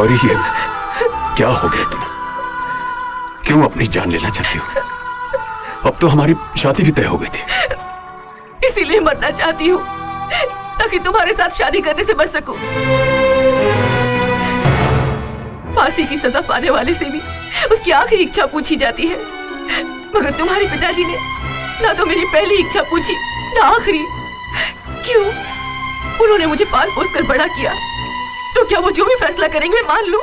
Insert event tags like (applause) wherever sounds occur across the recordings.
गौरी, ये क्या हो गया तुम क्यों अपनी जान लेना चाहती हो? अब तो हमारी शादी भी तय हो गई थी। इसीलिए मरना चाहती हूँ, ताकि तुम्हारे साथ शादी करने से बच सकूँ। फांसी की सजा पाने वाले से भी उसकी आखिरी इच्छा पूछी जाती है। मगर तुम्हारे पिताजी ने ना तो मेरी पहली इच्छा पूछी, ना आखिरी। क्यों? उन्होंने मुझे पाल पोस कर बड़ा किया। तो क्या वो जो भी फैसला करेंगे, मान लू?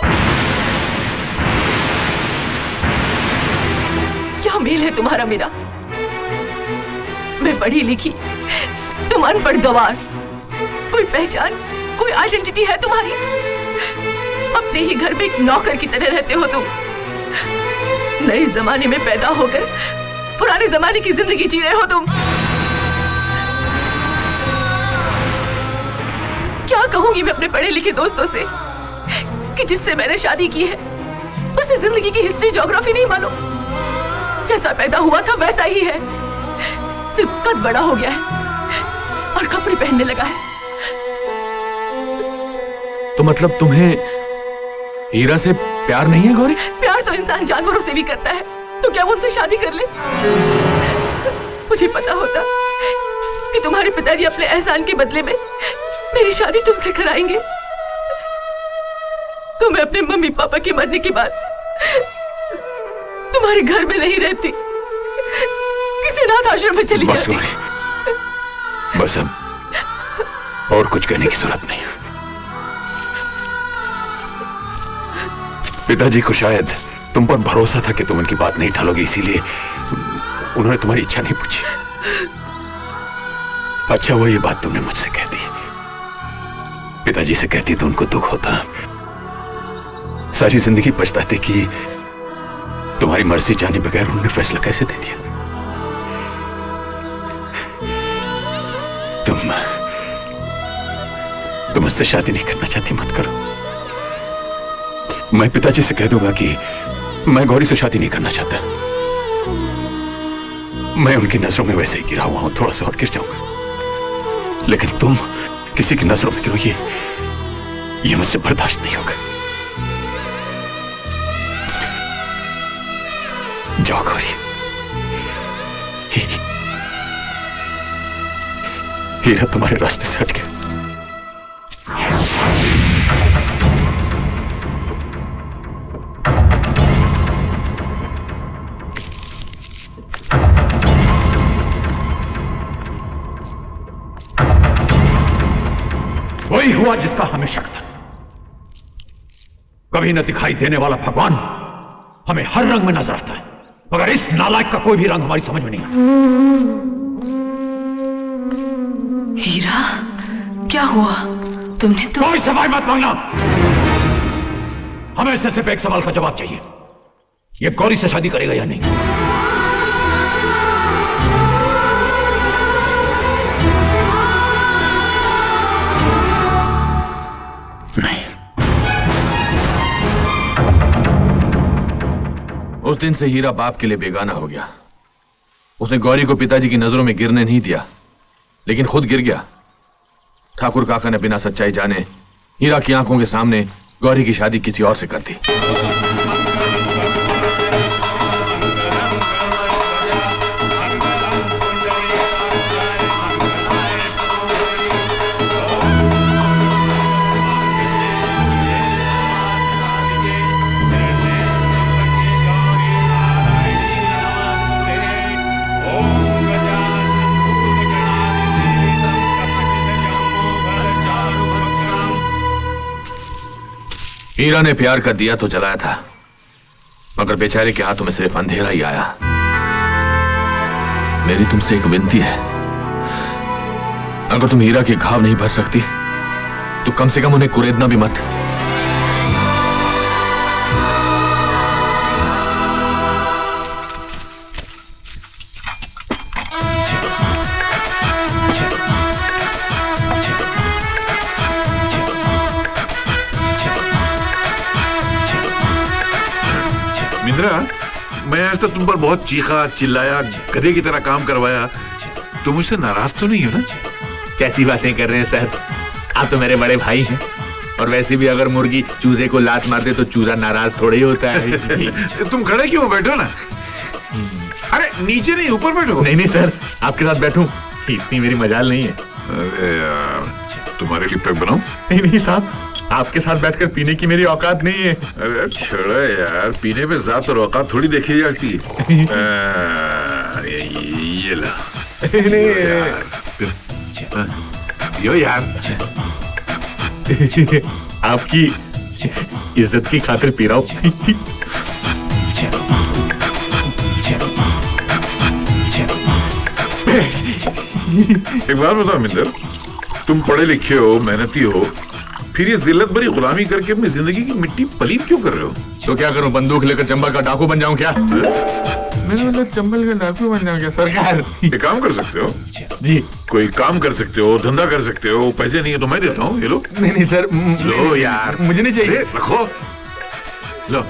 क्या मेल है तुम्हारा मेरा? मैं पढ़ी लिखी तुम अनपढ़ गवार। कोई पहचान, कोई आइडेंटिटी है तुम्हारी? अपने ही घर में एक नौकर की तरह रहते हो तुम। नए जमाने में पैदा होकर, पुराने जमाने की ज़िंदगी जी रहे हो तुम। क्या कहूँगी मैं अपने पढ़े लिखे दोस्तों से? कि जिससे मैंने शादी की है उसे ज़िंदगी की हिस्ट्री ज्योग्राफी नहीं मानो जैसा पैदा हुआ था वैसा ही है। सिर्फ़ कद बड़ा हो गया है और कपड़े पहनने लगा है। तो मतलब तुम्हें हीरा से प्यार नहीं है गौरी? प्यार तो इंसान जानवरों से भी करता है। तो क्या वो उनसे शादी कर ले? मुझे पता होता कि तुम्हारे पिताजी अपने एहसान के बदले में मेरी शादी तुमसे कराएँगे। तो मैं अपने मम्मी पापा के मरने के बाद तुम्हारे घर में नहीं रहती। किसी नाथ आश्रम में चली बस जाती। बस अब और कुछ कहने की ज़रूरत नहीं। पिताजी को शायद तुम पर भरोसा था कि तुम उनकी बात नहीं टालोगे इसीलिए उन्होंने तुम्हारी इच्छा नहीं पूछी। अच्छा वो ये बात तुमने मुझसे कह दी। पिताजी से कहती तो उनको दुख होता। सारी ज़िंदगी पछताते कि तुम्हारी मर्ज़ी जाने बगैर उन्होंने फैसला कैसे दे दिया? तुम तुम मुझसे शादी नहीं करना चाहती, मत करो। मैं पिताजी से कह दूँगा कि मैं गौरी से शादी नहीं करना चाहता। मैं उनकी नज़रों में वैसे ही गिरा हुआ हूँ, थोड़ा सा और गिर जाऊँगा। लेकिन तुम किसी की नज़रों में गिरो ये ये मुझसे बर्दाश्त नहीं होगा। जाओ गौरी। हीरा तुम्हारे रास्ते से हट गया। हुआ जिसका हमें शक था। कभी न दिखाई देने वाला भगवान हमें हर रंग में नज़र आता है मगर इस नालायक का कोई भी रंग हमारी समझ में नहीं आता। हीरा क्या हुआ? तुमने तो कोई सवाल मत मांगना। हमें इससे सिर्फ़ एक सवाल का जवाब चाहिए। ये गौरी से शादी करेगा या नहीं? उस दिन से हीरा बाप के लिए बेगाना हो गया। उसने गौरी को पिताजी की नज़रों में गिरने नहीं दिया, लेकिन खुद गिर गया। ठाकुर काका ने बिना सच्चाई जाने हीरा की आँखों के सामने गौरी की शादी किसी और से कर दी। हीरा ने प्यार का दिया तो जलाया था, मगर बेचारे के हाथों में सिर्फ़ अंधेरा ही आया। मेरी तुमसे एक विनती है। अगर तुम हीरा के घाव नहीं भर सकती तो कम से कम उन्हें कुरेदना भी मत। मिंद्रा मैं आज तक तुम पर बहुत चीखा चिल्लाया गधे की तरह काम करवाया। तुम मुझसे नाराज़ तो नहीं हो ना? कैसी बातें कर रहे हैं सर? आप तो मेरे बड़े भाई हैं। और वैसे भी अगर मुर्गी चूजे को लात मार दे तो चूजा नाराज़ थोड़ा ही होता है। (laughs) तुम खड़े क्यों हो? बैठो ना। अरे नीचे नहीं ऊपर बैठो। नहीं नहीं सर आपके साथ बैठूं। इतनी मेरी मजाल नहीं है। तुम्हारे लिए पैक बनाऊँ? नहीं नहीं साहब। आपके साथ बैठकर पीने की मेरी औकात नहीं है। अरे छोड़ो यार पीने पे जात और औकात थोड़ी देखी जाती। (laughs) ये, ये ला। नहीं यार, आपकी इज़्ज़त की खातिर पी रहा हूँ। एक बात बताओ मिंदर तुम पढ़े लिखे हो मेहनती हो फिर ये जिल्लत भरी गुलामी करके अपनी ज़िंदगी की मिट्टी पलीत क्यों कर रहे हो? तो क्या करूँ बंदूक लेकर चंबल का डाकू बन जाऊँ क्या? मैं मतलब चंबल का डाकू बन जाऊँ क्या सरकार एक काम कर सकते हो। जी। कोई काम कर सकते हो धंधा कर सकते हो पैसे नहीं है तो मैं देता हूँ ये लो नहीं नहीं सर लो यार। मुझे नहीं चाहिए। रखो। लो।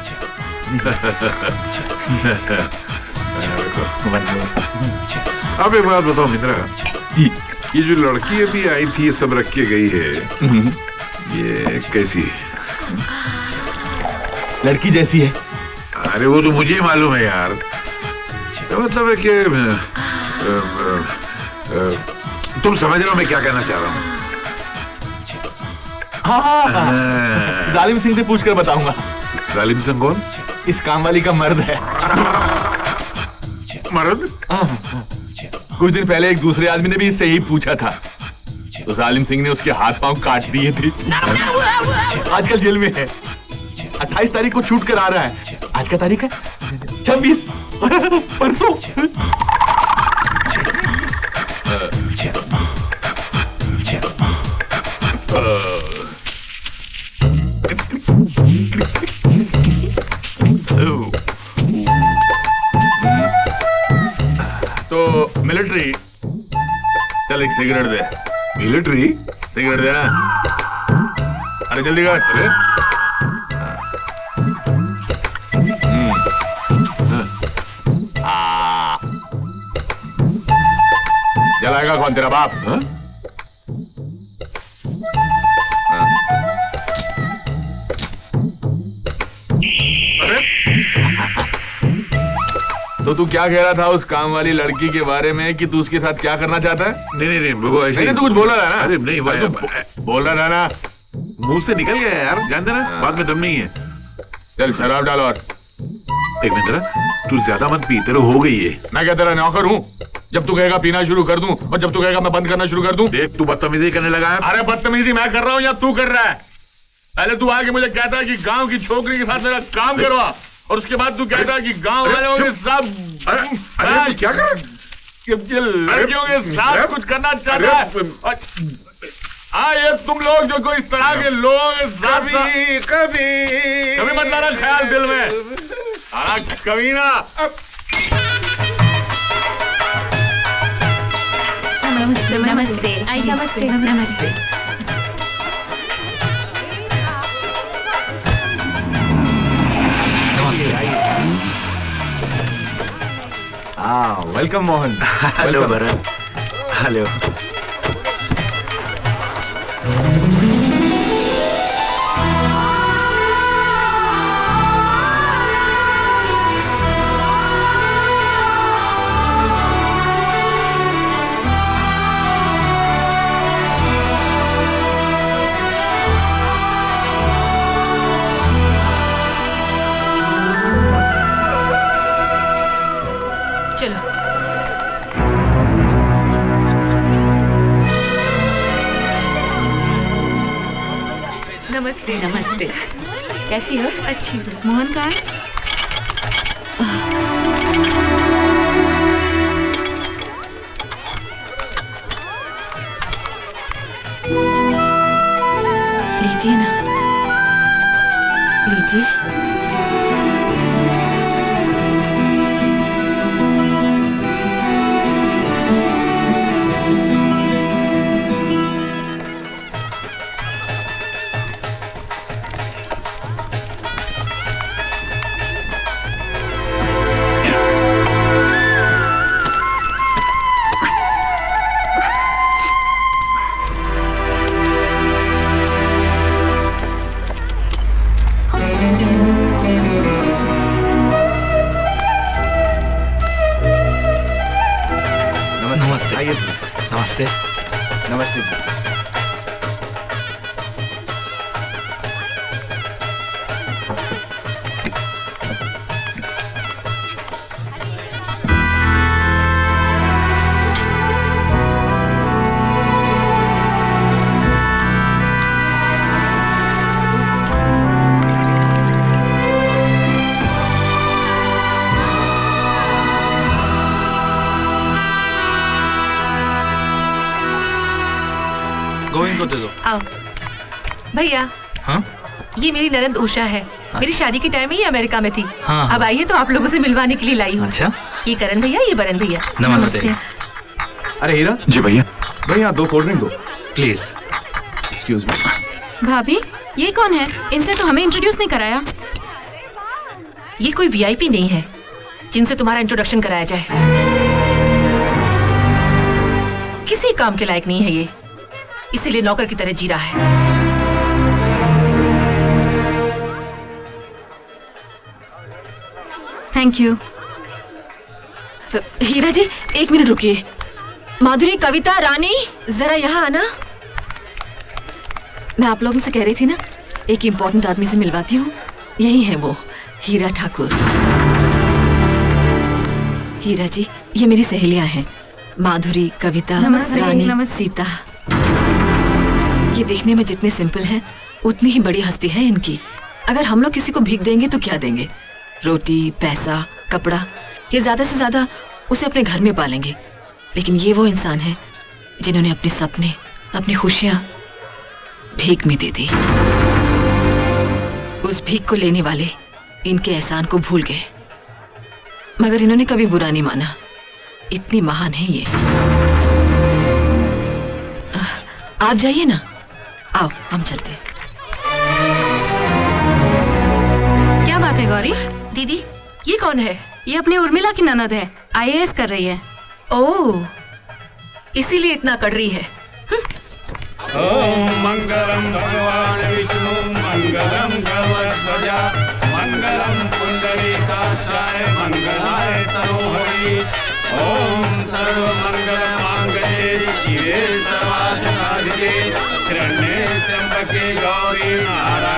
अब एक बात बताओ मित्रा। जी। ये जो लड़की अभी आई थी ये सब रख के गई है। हम्म, ये कैसी है? लड़की जैसी है। अरे वो तो मुझे ही मालूम है यार। तो मतलब है कि तुम समझ रहे हो मैं क्या कहना चाह रहा हूँ? हाँ। हाँ, हाँ हाँ। जालिम सिंह से पूछकर बताऊँगा। जालिम सिंह कौन? इस काम वाली का मर्द है। मर्द? हाँ, हाँ। कुछ दिन पहले एक दूसरे आदमी ने भी इससे यही पूछा था। तो जालिम सिंह ने उसके हाथ पाँव काट दिए थे। आजकल जेल में है। अट्ठाईस तारीख को छूट कर आ रहा है। आज का तारीख है? छब्बीस। परसों। तो मिलिट्री, चल एक सिगरेट दे। मिलिट्री? सिगरेट दे अरे जल्दी कर। अरे। हम्म। हाँ। जलाएगा कौन तेरा बाप? हाँ? तो तू क्या कह रहा था उस काम वाली लड़की के बारे में कि तू उसके साथ क्या करना चाहता है? नहीं नहीं नहीं वो ऐसे नहीं तू कुछ बोला था ना। अरे नहीं वो तू बोल रहा था ना। मुँह से निकल गया यार जानते ना? हाँ। बाद में दम नहीं है। चल शराब डाल और। एक मिनट तू ज़्यादा मत पी तेरे हो गई है मैं क्या तेरा नौकर हूँ? जब तू कहेगा पीना शुरू कर दूँ और जब तू कहेगा मैं बंद करना शुरू कर दूँ देख तू बदतमीजी करने लगा है। अरे बदतमीजी मैं कर रहा हूँ या तू कर रहा है? पहले तू आके मुझे कहता है कि गाँव की छोकरी के साथ मेरा काम करवा और उसके बाद तू कहता है कि गाँव वालों के सब अरे अरे तू क्या कर कि ये लड़कियों के साथ कुछ करना चाहता है। हाँ ये तुम लोग जो कोई इस तरह के लोगों के साथ साथ- कभी कभी। कभी मत लाना ख्याल दिल में। हाँ कभी ना। नमस्ते नमस्ते। आई नमस्ते। Welcome Mohan. Hello Bharat hello नमस्ते नमस्ते। कैसी हो? अच्छी मोहन कहाँ है? लीजिए ना। लीजिए। भैया। हाँ? ये मेरी ननद उषा है। अच्छा। मेरी शादी के टाइम में ही अमेरिका में थी। हाँ, अब आइए तो आप लोगों से मिलवाने के लिए लाई हूँ अच्छा। ये करण भैया ये बरन भैया। नमस्ते। अरे हीरा। जी भैया। भैया दो कोल्ड ड्रिंक दो। प्लीज़ एक्सक्यूज मी भाभी ये कौन है? इनसे तो हमें इंट्रोड्यूस नहीं कराया। ये कोई वीआईपी नहीं है जिनसे तुम्हारा इंट्रोडक्शन कराया जाए। किसी काम के लायक नहीं है ये। इसीलिए नौकर की तरह जी रहा है। थैंक यू हीरा जी एक मिनट रुकिए। माधुरी कविता रानी जरा यहाँ आना। मैं आप लोगों से कह रही थी ना एक इम्पोर्टेंट आदमी से मिलवाती हूँ। यही है वो हीरा ठाकुर। हीरा जी ये मेरी सहेलियाँ हैं। माधुरी कविता रानी नमस्ते। सीता। ये देखने में जितने सिंपल हैं उतनी ही बड़ी हस्ती है इनकी। अगर हम लोग किसी को भीख देंगे तो क्या देंगे? रोटी, पैसा, कपड़ा, ये ज़्यादा से ज़्यादा उसे अपने घर में पालेंगे। लेकिन ये वो इंसान है जिन्होंने अपने सपने, अपनी खुशियाँ भीख में दे दी। उस भीख को लेने वाले इनके एहसान को भूल गए। मगर इन्होंने कभी बुरा नहीं माना। इतनी महान है ये। आप जाइए ना। आओ, हम चलते हैं। कौन है? ये अपनी उर्मिला की ननद है। आईएएस कर रही है। ओ इसीलिए इतना कर रही है हम्म। मंगलम भगवान विष्णु मंगलम गवध्वजा मंगलम पुंडरीकाक्षाय मंगलाय तनोहरि। ओम सर्वमंगल मांगल्ये शिवे सर्वार्थ साधिके शरण्ये त्र्यंबके गौरी नारायण।